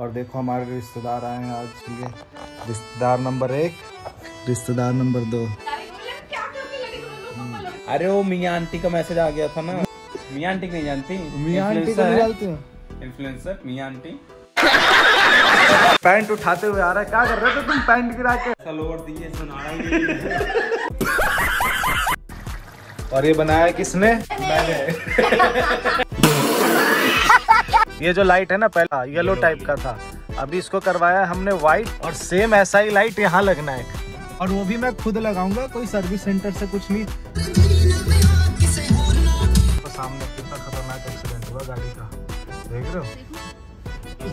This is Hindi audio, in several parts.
और देखो हमारे रिश्तेदार आए हैं आज ये रिश्तेदार नंबर एक रिश्तेदार नंबर दो। अरे वो मियाँ आंटी का मैसेज आ गया था ना। मियाँ आंटी नहीं जानती? मियाँ आंटी को नहीं डालते इन्फ्लुएंसर मियाँ आंटी। पैंट उठाते हुए आ रहा है। क्या कर रहे थे तुम पैंट गिरा के? ऐसा लोअर दिए सुनाड़ा ही और ये बनाया किसने? ये जो लाइट है ना पहला येलो टाइप का था। अभी इसको करवाया हमने व्हाइट और सेम ऐसा ही लाइट यहाँ लगना है। और वो भी मैं खुद लगाऊँगा कोई सर्विस सेंटर से कुछ नहीं। तो सामने कितना खतरनाक एक्सीडेंट हुआ गाड़ी का। देख रहे हो?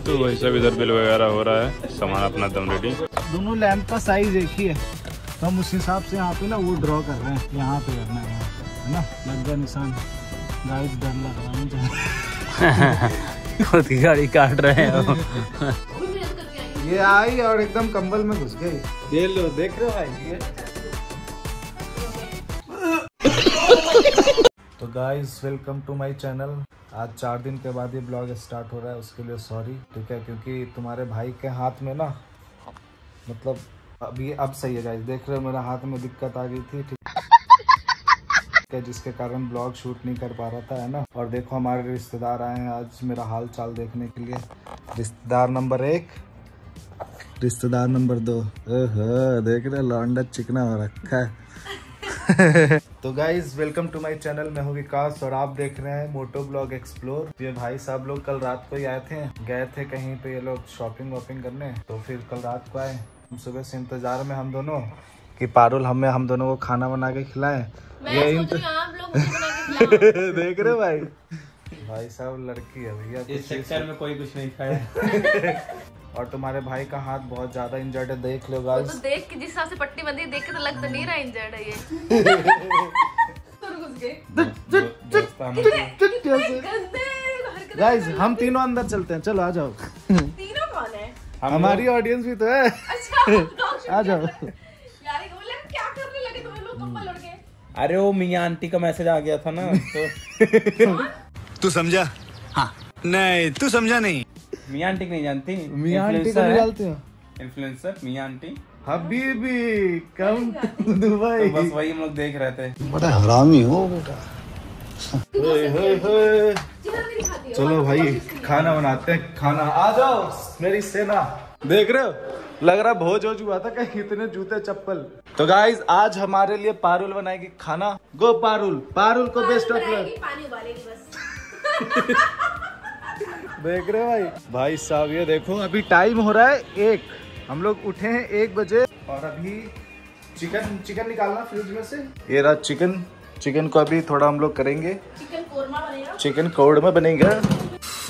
तो वही सब इधर बिल वगैरह हो रहा है सामान अपना दम रेडी दोनों लैंप का साइज़ एक ही है। तो हम उस हिसाब से यहाँ पे ना वो ड्रॉ कर रहे हैं यहाँ पे करना है। ना? लग गया निशान। गाइस डर लग रहा है खुद की गाड़ी काट रहे हैं। ये आई और एकदम कंबल में घुस गई। ये लो देख रहे हो भाई तो guys welcome to my channel आज चार दिन के बाद ये ब्लॉग स्टार्ट हो रहा है उसके लिए सॉरी ठीक है? क्योंकि तुम्हारे भाई के हाथ में ना मतलब अभी अब सही है गाइस देख रहे हो मेरा हाथ में दिक्कत आ गई थी है, जिसके कारण ब्लॉग शूट नहीं कर पा रहा था, है ना? और देखो, हमारे रिश्तेदार आए हैं आज मेरा हाल चाल देखने के लिए। रिश्तेदार नंबर एक। रिश्तेदार नंबर दो। देख रहे लौंडा चिकना हो रखा है। तो guys welcome to my channel मैं हूँ विकास और आप देख रहे हैं मोटो ब्लॉग एक्सप्लोर। ये भाई साहब लोग कल रात को ही आए थे। गए थे कहीं पे ये लोग शॉपिंग वॉपिंग करने तो फिर कल रात को आए। सुबह से इंतज़ार में, हम दोनों। कि पारुल हमें हम दोनों को खाना बना के खिलाएँ? ये इंत... देख रहे भाई? भाई साहब लड़की है भैया इस सेक्टर में कोई कुछ नहीं खाया। और तुम्हारे भाई का हाथ बहुत ज़्यादा इंजर्ड है देख लो गाइस तो देख के जिस हिसाब से पट्टी बंधी है, देख के तो लग तो नहीं रहा इंजर्ड है ये। गाइस हम तीनों अंदर चलते हैं चलो आ जाओ। तीनों कौन है? हमारी ऑडियंस भी तो है। अच्छा आ जाओ। अरे वो मियाँ आंटी का मैसेज आ गया था ना तो तू समझा? हाँ। नहीं तू समझा नहीं। मियाँ आंटी नहीं जानती? मियाँ आंटी को नहीं डालते हो। इन्फ्लुएंसर मियाँ आंटी? हबीबी कम टू तो दुबई बस वही हम लोग देख रहे थे। बड़ा हरामी हो बेटा। हो चलो भाई खाना बनाते हैं खाना। आ जाओ मेरी सेना। देख रहे हो? लग रहा भोज हो हुआ था कहीं इतने जूते चप्पल। तो गाइज़ आज हमारे लिए पारुल बनाएगी खाना। गो पारुल। पारुल को बेस्ट ऑफ़ लक देख रहे भाई? भाई साहब ये देखो अभी टाइम हो रहा है एक। हम लोग उठे हैं एक बजे। और अभी चिकन चिकन निकालना फ्रिज में से। ये रहा चिकन चिकन को अभी थोड़ा हम लोग करेंगे। चिकन कोरमा बनेगा। चिकन कोड में बनेगा।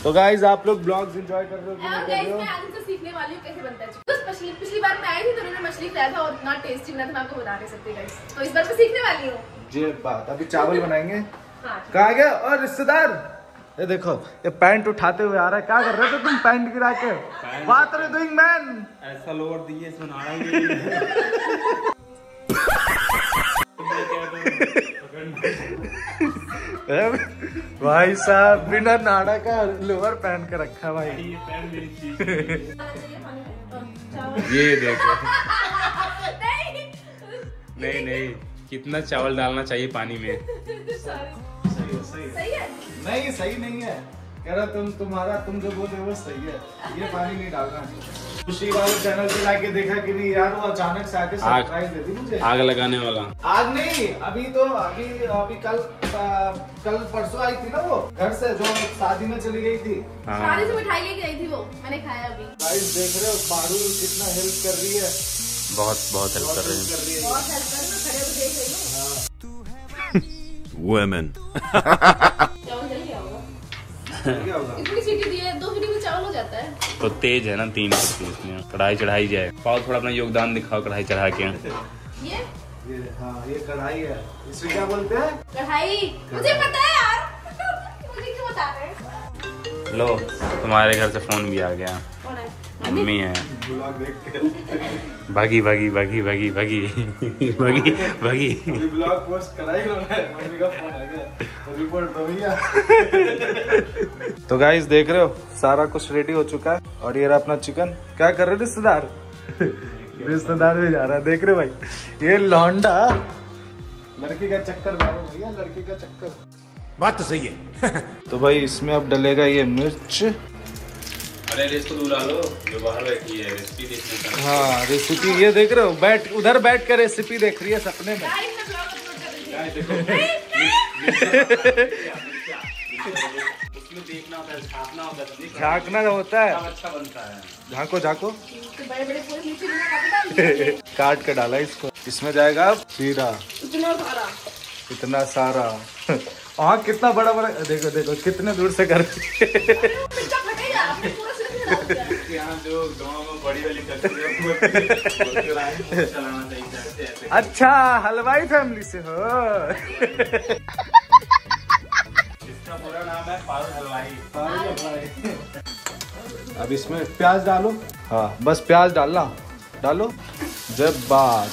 तो गाइज़ आप लोग ब्लॉग्स एंजॉय कर रहे हो कि हाँ, नहीं कर रहे हो? मैं आज सीखने वाली हूँ कैसे बनता है? चिकन। बस पिछली पिछली बार मैं आई थी तो उन्होंने मछली खाया था और इतना टेस्टी बना था मैं आपको बता नहीं सकती गाइस तो इस बार मैं सीखने वाली हूँ। ये बात अभी चावल बनाएँगे? हाँ कहा गया और रिश्तेदार! ये देखो ये पैंट उठाते हुए आ रहा है। क्या कर रहे थे तुम पैंट गिरा के? बात आर डूइंग मैन ऐसा लोअर दिए सुनाड़ा ही भाई साहब बिना नाड़ा का लोअर पहन के रखा भाई। ये देखो। नहीं नहीं नहीं कितना चावल डालना चाहिए पानी में। सही है। नहीं सही नहीं है। कह रहा तुम तुम्हारा तुम जो बोल रहे हो वो सही है। ये पानी नहीं डालना खुशी वाले चैनल पे लाके देखा कि नहीं यार वो अचानक से आके आग- सरप्राइज़ दे दी मुझे। आग लगाने वाला। आज नहीं अभी तो अभी अभी कल कल परसों आई थी ना वो घर से जो शादी में चली गई थी। हाँ। शादी से मिठाई लेके आई थी वो मैंने खाया अभी। गाइस देख रहे हो पारू कितना हेल्प कर रही है। बहुत बहुत हेल्प कर रहे हेल्प कर रही है। बहुत हेल्प कर मैं खड़े देख रही हूँ। वुमेन इतनी सीटी दी है दो सीटी में चावल हो जाता है। हैं तो तेज है ना तीन इसमें। कढ़ाई चढ़ाई जाए। पाओ थोड़ा अपना योगदान दिखाओ कढ़ाई चढ़ा के। ये? ये हाँ ये कढ़ाई है। इसे क्या बोलते हैं? कढ़ाई? मुझे पता है यार। मुझे क्यों बता रहे लो तुम्हारे घर से फ़ोन भी आ गया। है? मम्मी है। भागी भागी भागी भागी भागी। भागी भागी। ब्लॉग पोस्ट करा ही मम्मी का फ़ोन आ गया। रिपोर्ट हो गया तो गाइस देख रहे हो सारा कुछ रेडी हो चुका है। और ये रहा अपना चिकन क्या कर रहे हो रिश्तेदार? रिश्तेदार भी जा रहा है देख रहे भाई ये लौंडा लड़की का चक्कर मारो भैया लड़की का चक्कर बात तो सही है तो भाई इसमें अब डलेगा ये मिर्च अरे इसको दूर लो जो बाहर बैठी है रेसिपी देखने का हाँ रेसिपी ये देख रहे हो बैठ उधर बैठ कर रेसिपी देख रही है सपने में गाइस हूँ उसमें देखना होता है छापना होता है झांकना होता है। अच्छा बनता है। झांको झांको। तो बड़े बड़े पूरे नीचे बिना काटे के डाला इसको। इसमें जाएगा खीरा इतना सारा। इतना सारा। वहाँ कितना बड़ा बड़ा देखो देखो कितने दूर से कर है अच्छा हलवाई फैमिली से हो। नाम है पारुल हलवाई। अब इसमें प्याज डालो। हाँ बस प्याज डालना। डालो। जब बात।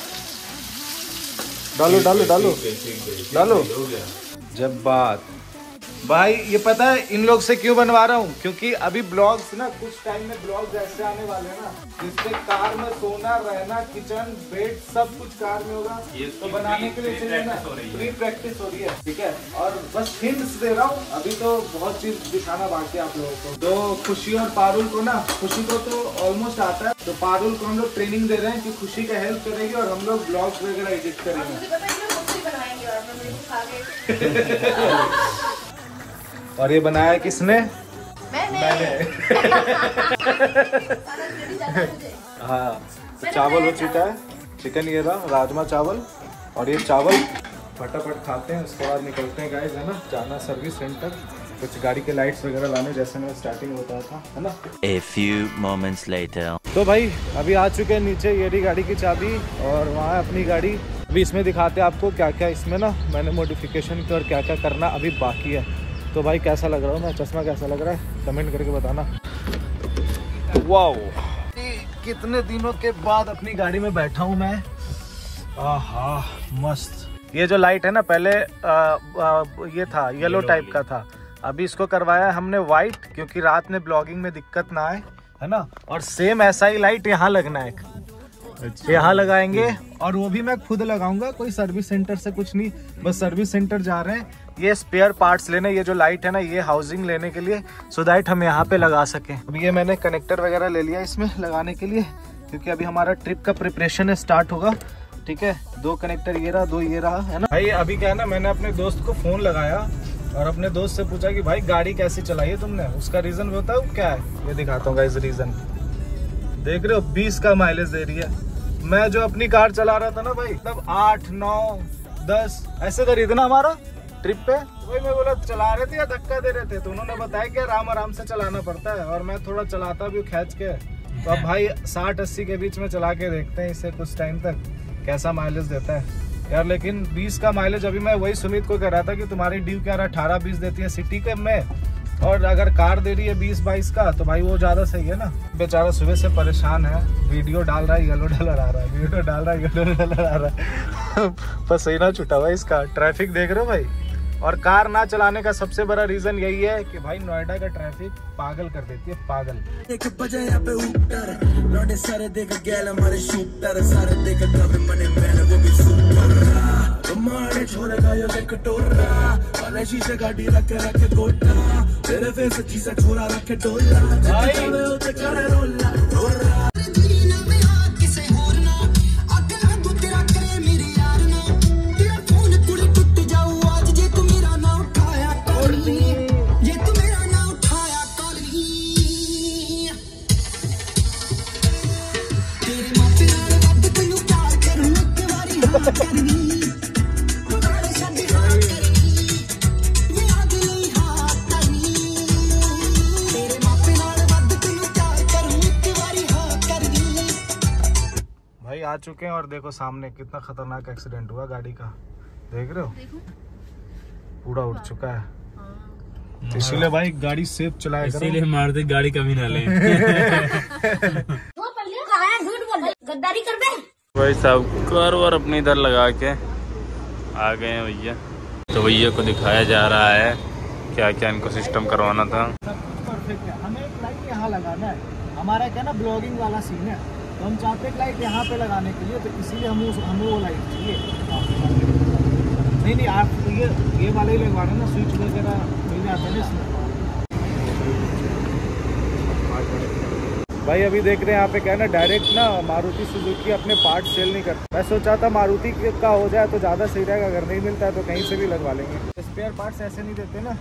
डालो डालो डालो। डालो। जब बात। भाई ये पता है इन लोग से क्यों बनवा रहा हूँ? क्योंकि अभी ब्लॉग्स ना कुछ टाइम में ब्लॉग्स ऐसे आने वाले हैं ना जिससे कार में सोना रहना किचन बेड सब कुछ कार में होगा। ये तो बनाने के लिए चाहिए ना प्रैक्टिस हो रही है। प्री प्रैक्टिस हो रही है ठीक है? और बस हिंट्स दे रहा हूँ अभी तो बहुत चीज़ दिखाना बाकी है आप लोगों को। तो खुशी और पारुल को ना खुशी को तो ऑलमोस्ट आता है तो पारुल को हम लोग ट्रेनिंग दे रहे हैं कि खुशी का हेल्प करेगी और हम लोग ब्लॉग्स वगैरह एडिट करेंगे। और मैं ये बनाया किसने? मैंने। जाता है तो चावल हो चुका है। चिकन ये रहा राजमा चावल। और ये चावल फटाफट खाते हैं उसके बाद निकलते हैं गाइस है ना? जाना सर्विस सेंटर कुछ गाड़ी के लाइट्स वगैरह लाने जैसे मैंने स्टार्टिंग होता था है ना? A few moments later. तो भाई अभी आ चुके हैं नीचे ये रही गाड़ी की चाबी और वहाँ है अपनी गाड़ी। अभी इसमें दिखाते हैं आपको क्या क्या इसमें ना मैंने मॉडिफिकेशन की और क्या क्या करना अभी बाकी है। तो भाई कैसा लग रहा हूँ? मैं चश्मा कैसा लग रहा है? कमेंट करके बताना। वाओ। कितने दिनों के बाद अपनी गाड़ी में बैठा हूँ मैं। आहा मस्त। ये जो लाइट है ना पहले आ, आ, ये था येलो टाइप का था। अभी इसको करवाया हमने वाइट क्योंकि रात में ब्लॉगिंग में दिक्कत ना आए है ना? और सेम ऐसा ही लाइट यहाँ लगना है। यहाँ लगाएँगे। और वो भी मैं खुद लगाऊँगा कोई सर्विस सेंटर से कुछ नहीं। बस सर्विस सेंटर जा रहे हैं। ये स्पेयर पार्ट्स लेने, ये जो लाइट है ना, ये हाउसिंग लेने के लिए सो दैट हम यहाँ पे लगा सकें। अब ये मैंने कनेक्टर वगैरह ले लिया इसमें लगाने के लिए, क्योंकि अभी हमारा ट्रिप का प्रिपरेशन स्टार्ट होगा। ठीक है? दो कनेक्टर ये रहा, दो ये रहा, है ना? भाई, अभी क्या है ना, मैंने अपने दोस्त को फ़ोन लगाया और अपने दोस्त से पूछा कि भाई, गाड़ी कैसी चलाई है तुमने? उसका रीजन बताओ, क्या है? ये दिखाता हूँ गाइस रीजन देख रहे हो, बीस का माइलेज दे रही है। मैं जो अपनी कार चला रहा था ना भाई, तब आठ, नौ, दस, ऐसे तो इतना हमारा। ट्रिप पे? वही मैं बोला, चला रहे थे या धक्का दे रहे थे? तो उन्होंने बताया कि आराम आराम से चलाना पड़ता है। और मैं थोड़ा चलाता भी खींच के। तो अब भाई, साठ अस्सी के बीच में चला के देखते हैं इसे कुछ टाइम तक, कैसा माइलेज देता है। यार, लेकिन 20 का माइलेज अभी मैं वही सुमित को कह रहा था कि तुम्हारी ड्यू क्या अठारह, बीस देती है सिटी के में। और अगर कार दे रही है बीस, बाईस का तो भाई वो ज़्यादा सही है ना? बेचारा सुबह से परेशान है। वीडियो डाल रहा है येलो डलर आ रहा है। वीडियो डाल रहा है येलो डलर आ रहा है। बस सही ना छुटा हुआ इसका। ट्रैफ़िक देख रहे हो भाई? और कार ना चलाने का सबसे बड़ा रीजन यही है कि भाई नोएडा का ट्रैफ़िक पागल कर देती है पागल। पे और देखो सामने कितना खतरनाक एक्सीडेंट हुआ गाड़ी का। देख रहे हो? पूरा उड़ चुका है। इसीलिए भाई गाड़ी सेफ़ चलाया करो। इसीलिए मारुति गाड़ी कभी ना ले। भाई साहब कार वार अपने इधर लगा के आ गए हैं भैया। तो भैया को दिखाया जा रहा है क्या क्या इनको सिस्टम करवाना था। सब परफेक्ट है। हमें एक लाइट यहाँ लगाना है। हमारा क्या ना ब्लॉगिंग वाला सीन है। तो हम चाहते हैं लाइट यहाँ पे लगाने के लिए तो इसीलिए हम उस हमें वो लाइट चाहिए। नहीं नहीं आप ये ये वाले ही लगवाना ना स्विच वगैरह मिल जाते हैं ना इसमें। भाई अभी देख रहे हैं यहाँ पे क्या है ना डायरेक्ट ना मारुति सुजुकी अपने पार्ट सेल नहीं करता। मैं सोचा था मारुति का हो जाए तो ज़्यादा सही रहेगा अगर नहीं मिलता है तो कहीं से भी लगवा लेंगे। स्पेयर पार्ट्स ऐसे नहीं देते ना।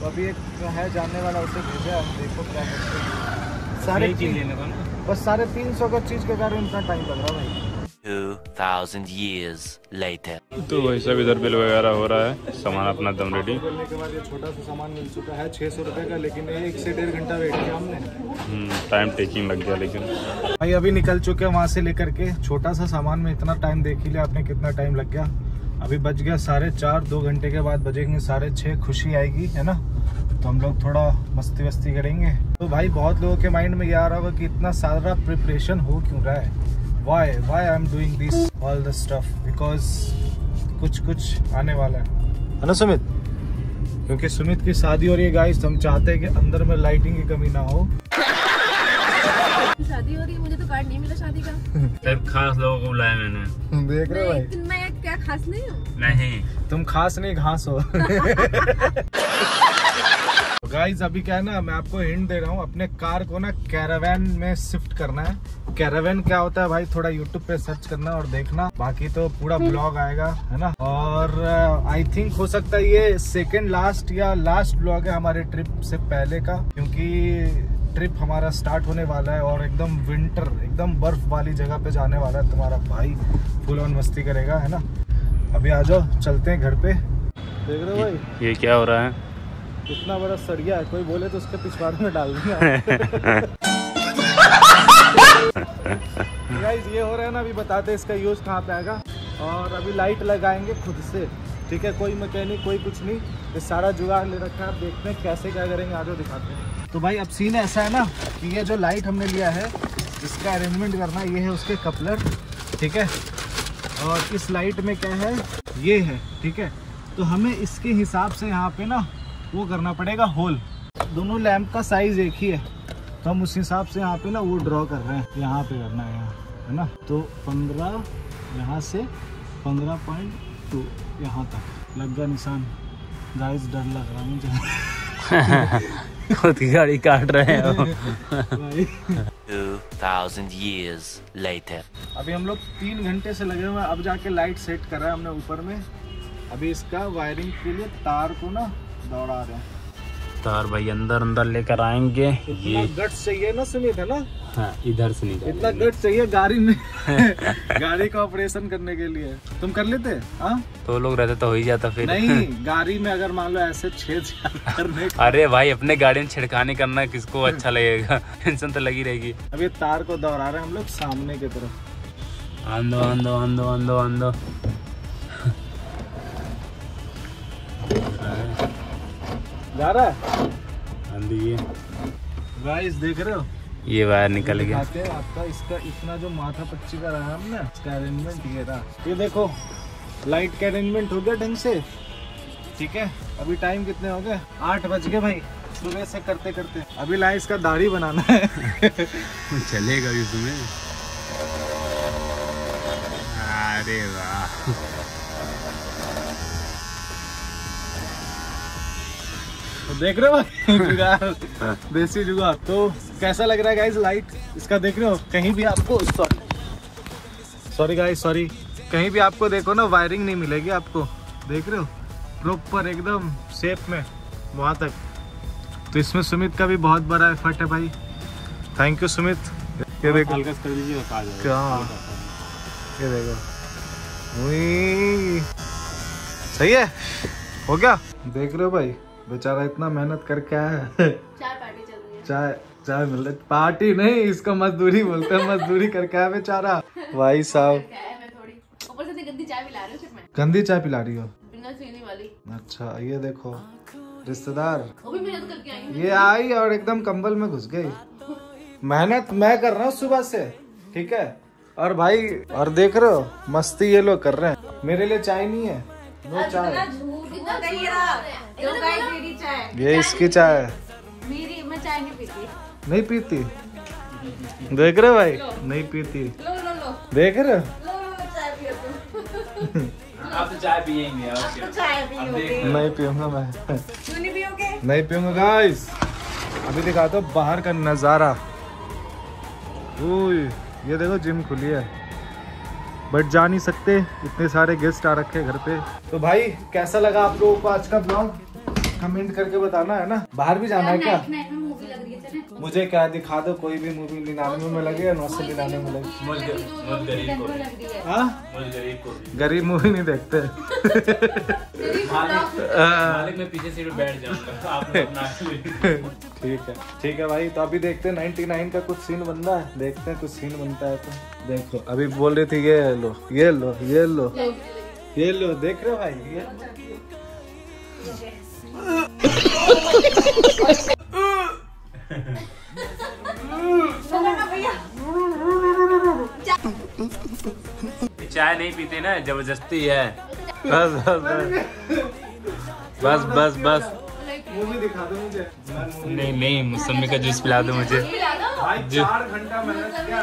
तो अभी एक है जानने वाला उसे भेजा देखो क्या करते हैं। सारे चीज़ लेने। का ना बस साढ़े तीन सौ का चीज़ के कारण इतना टाइम लग रहा है भाई। 2000 years later. तो भाई साहब इधर बिल वगैरह हो रहा है सामान अपना दम रेडी बोलने के बाद ये छोटा सा सामान मिल चुका है छः सौ रुपये का लेकिन एक से डेढ़ घंटा वेट किया हमने। टाइम टेकिंग लग गया लेकिन। भाई अभी निकल चुके हैं वहाँ से लेकर के। छोटा सा सामान में इतना टाइम देख ही लिया आपने कितना टाइम लग गया। अभी बज गया साढ़े चार दो घंटे के बाद बजेंगे साढ़े छः खुशी आएगी है ना? तो हम लोग थोड़ा मस्ती वस्ती करेंगे। तो भाई बहुत लोगों के माइंड में ये आ रहा होगा कि इतना सारा प्रिपरेशन हो क्यों रहा है? Why why I am doing this all the stuff because कुछ कुछ आने वाला है। है ना सुमित? क्योंकि सुमित की शादी हो रही है गाइस तो हम चाहते हैं कि अंदर में लाइटिंग की कमी ना हो। शादी हो रही है मुझे तो कार्ड नहीं मिला शादी का। सिर्फ़ खास लोगों को बुलाया मैंने। देख रहे भाई। क्या खास नहीं हूँ? नहीं। तुम खास नहीं घास हो। गाइस अभी क्या है ना मैं आपको हिंट दे रहा हूँ अपने कार को ना कैरावैन में शिफ्ट करना है। कैरावैन क्या होता है भाई थोड़ा यूट्यूब पे सर्च करना और देखना। बाकी तो पूरा ब्लॉग आएगा है ना? और आई थिंक हो सकता है ये सेकेंड लास्ट या लास्ट ब्लॉग है हमारे ट्रिप से पहले का क्योंकि ट्रिप हमारा स्टार्ट होने वाला है और एकदम विंटर एकदम बर्फ़ वाली जगह पे जाने वाला है तुम्हारा भाई फुल ऑन मस्ती करेगा है ना? अभी आ जाओ चलते हैं घर पे। देख रहे हो भाई? ये क्या हो रहा है? इतना बड़ा सरिया है कोई बोले तो उसके पिछवाड़े में डाल दूँगा गाइस ये हो रहा है ना अभी बताते हैं इसका यूज़ कहाँ पे आएगा। और अभी लाइट लगाएँगे खुद से ठीक है? कोई मैकेनिक कोई कुछ नहीं ये सारा जुगाड़ ले रखा है। आप देखते हैं कैसे क्या करेंगे आगे दिखाते हैं। तो भाई अब सीन ऐसा है ना कि ये जो लाइट हमने लिया है इसका अरेंजमेंट करना ये है उसके कपलर ठीक है? और इस लाइट में क्या है? ये है ठीक है? तो हमें इसके हिसाब से यहाँ पे ना वो करना पड़ेगा होल दोनों लैंप का साइज़ एक ही है। तो हम उस हिसाब से यहाँ पे ना वो ड्रॉ कर रहे हैं। यहाँ पे करना है यहाँ है ना? तो पंद्रह यहाँ से पंद्रह पॉइंट टू यहाँ तक। लग गया निशान। गाइस डर लग रहा है मुझे। खुद की गाड़ी काट रहे हैं भाई 2000 years later. अभी हम लोग तीन घंटे से लगे हुए हैं अब जाके लाइट सेट कर करा है हमने ऊपर में। अभी इसका वायरिंग के लिए तार को ना दौड़ा रहे हैं। तार भाई अंदर अंदर लेकर आएँगे। इतना ये गट्स चाहिए ना सुमित है ना? हाँ इधर से नहीं इतना गट्स चाहिए गाड़ी में। गाड़ी का ऑपरेशन करने के लिए। तुम कर लेते? हाँ? तो लोग रहते तो हो ही जाता फिर। नहीं गाड़ी में अगर मान लो ऐसे छेद करने अरे भाई अपने गाड़ी में छिड़कानी करना किसको अच्छा लगेगा? टेंशन तो लगी रहेगी। अब ये तार को दोहरा रहे हम लोग सामने की तरफ़। आंदो आंदो आंदो आंदो आंदो। जा रहा है? आंदी गाइस देख रहे हो? ये वायर निकल गया। हैं आपका इसका इतना जो माथा पच्ची का रहा हमने इसका अरेंजमेंट ये रहा। ये देखो लाइट का अरेंजमेंट हो गया ढंग से। ठीक है? अभी टाइम कितने हो गए? आठ बज गए भाई। सुबह से करते करते। अभी लाइट इसका दाढ़ी बनाना है। चलेगा भी उसमें अरे वाह। देख रहे हो जुगाड़। देसी जुगाड़। तो कैसा लग रहा है गाइस लाइट इसका देख रहे हो? कहीं भी आपको सॉरी सॉरी गाइस सॉरी कहीं भी आपको देखो ना वायरिंग नहीं मिलेगी आपको। देख रहे हो? प्रॉपर एकदम सेफ़ में वहाँ तक। तो इसमें सुमित का भी बहुत बड़ा एफर्ट है भाई। Thank you Sumit. ये देखो। कर दीजिए क्या? ये देखो। सही है? हो गया? देख रहे हो भाई। बेचारा इतना मेहनत करके आया है। चाय पार्टी चल रही है। चाय चाय मिल रही। पार्टी नहीं इसको मजदूरी बोलते हैं मजदूरी करके आया बेचारा। भाई साहब। क्या मैं थोड़ी। ऊपर से गंदी चाय पिला रही हूँ गंदी चाय पिला रही हो? बिना चीनी वाली। अच्छा ये देखो रिश्तेदार। वो भी मेहनत करके आई ये आई और एकदम कंबल में घुस गई। मेहनत मैं कर रहा हूँ सुबह से ठीक है? और भाई और देख रहे हो मस्ती ये लोग कर रहे हैं। मेरे लिए चाय नहीं है। नो चाय। ये इसकी चाय है। मेरी मैं चाय नहीं पीती। नहीं पीती? देख रहे भाई? नहीं पीती। लो लो लो। देख रहे लो लो लो, चाय पियो आप तो चाय पियेंगे और क्या? चाय पियोगे। नहीं पीऊँगा मैं। क्यों नहीं पियोगे? नहीं पीऊँगा गाइस अभी दिखाता हूँ बाहर का नज़ारा। ये देखो जिम खुली है। बट जा नहीं सकते। इतने सारे गेस्ट आ रखे घर पे। तो भाई, कैसा लगा आप लोगों को आज का ब्लॉग कमेंट करके बताना है ना? बाहर भी जाना है क्या? नाइट में मूवी लग रही है चले। मुझे क्या दिखा दो कोई भी मूवी निन्यानवे में लगे या नौ सौ निन्यानवे में लगे? गरीब है। हाँ? गरीब मूवी नहीं देखते। मालिक मैं पीछे सीट बैठ जाऊँगा। आप लोग अपना ठीक है ठीक है भाई तो अभी देखते हैं 99 का कुछ सीन बन रहा है। देखते हैं कुछ सीन बनता है तो। देखो अभी बोल रही थी ये लो ये लो ये लो ये लो देख रहे हो भाई ये चाय नहीं पीते ना ज़बरदस्ती है। बस बस बस बस बस। बस मूवी दिखा दो मुझे नहीं नहीं मौसमी का जूस पिला दो मुझे। भाई चार घंटा मेहनत किया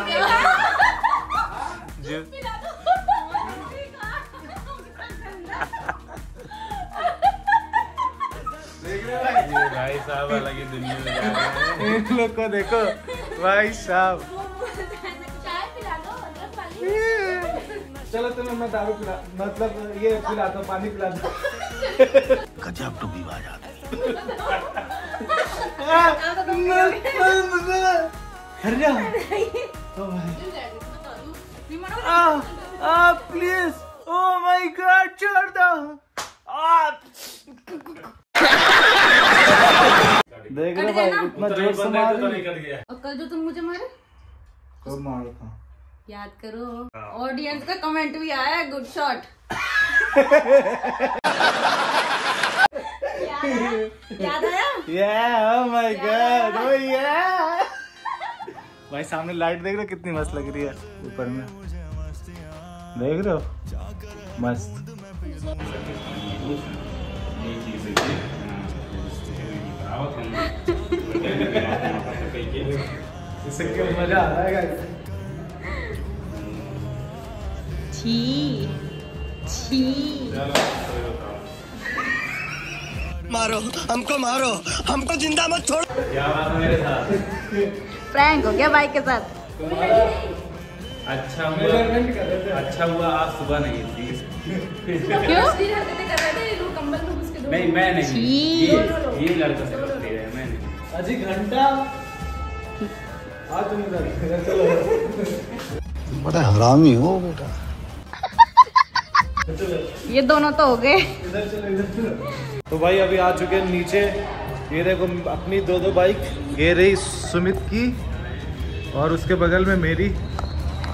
ये साहब अलग ही दुनिया में जा रहे हैं। इन लोग को देखो भाई साहब। पिला दो पानी चलो तुम्हें मैं दारू पिला मतलब ये पिलाता हूँ पानी पिलाता हूँ गजब टू भी बात ओ भाई। आ आ प्लीज़ ओ माय गॉड छोड़ दो। आ देख रहे भाई इतना ज़ोर से मार रही। है। कट गया। और कल जो तुम मुझे मारे? कब मारा था? याद करो। ऑडियंस का कमेंट भी आया गुड शॉट याद आया? Yeah, my god, oh भाई सामने लाइट देख रहे हो कितनी मस्त लग रही है ऊपर में। देख रहे हो? मस्त। इससे क्यों मज़ा आ रहा है guys? छी छी मारो हमको मारो हमको ज़िंदा मत छोड़ो। क्या बात है मेरे साथ? प्रैंक हो गया बाइक के साथ। अच्छा हुआ अच्छा हुआ आज सुबह नहीं थी क्यों? हरकतें कर रहे थे लोग कंबल में घुस के नहीं मैं नहीं ये ये लड़का अजी घंटा बड़ा हरामी हो बेटा। ये दोनों तो हो गए। इधर चलो इधर चलो। तो भाई अभी आ चुके हैं नीचे। ये देखो अपनी दो दो बाइक ये रही सुमित की और उसके बगल में मेरी।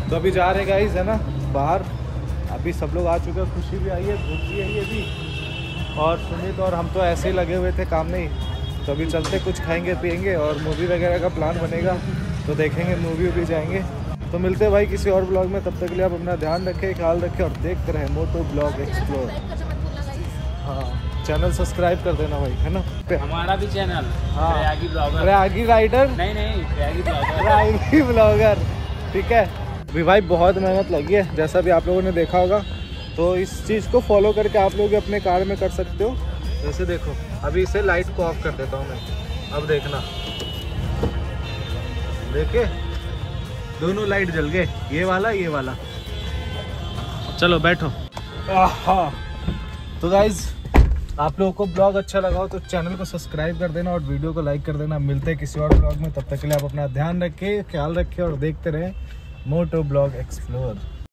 तो अभी जा रहे गाइस है ना बाहर। अभी सब लोग आ चुके हैं खुशी भी आई है धूप भी आई है अभी। और सुमित और हम तो ऐसे ही लगे हुए थे काम में ही। तो अभी चलते कुछ खाएँगे पियेंगे और मूवी वगैरह का प्लान बनेगा तो देखेंगे मूवी भी जाएँगे। तो मिलते हैं भाई किसी और ब्लॉग में तब तक के लिए आप अपना ध्यान रखें ख्याल रखें और देखते रहें मोटो ब्लॉग एक्सप्लोर हाँ चैनल सब्सक्राइब कर देना भाई है ना? हमारा भी चैनल हाँ। प्रयागी अरे आगे राइडर नहीं नहीं प्रयागी ब्लॉगर ठीक है? भी भाई बहुत मेहनत लगी है जैसा भी आप लोगों ने देखा होगा। तो इस चीज़ को फॉलो करके आप लोग अपने कार में कर सकते हो। जैसे देखो। अभी इसे लाइट को ऑफ़ कर देता हूँ मैं। अब देखना। देखे? दोनों लाइट जल गए। ये वाला ये वाला। चलो बैठो। तो गाइज़ आप लोगों को ब्लॉग अच्छा लगा हो तो चैनल को सब्सक्राइब कर देना और वीडियो को लाइक कर देना। मिलते हैं किसी और ब्लॉग में। तब तक के लिए आप अपना ध्यान रखें ख्याल रखें और देखते रहें। Moto blog explore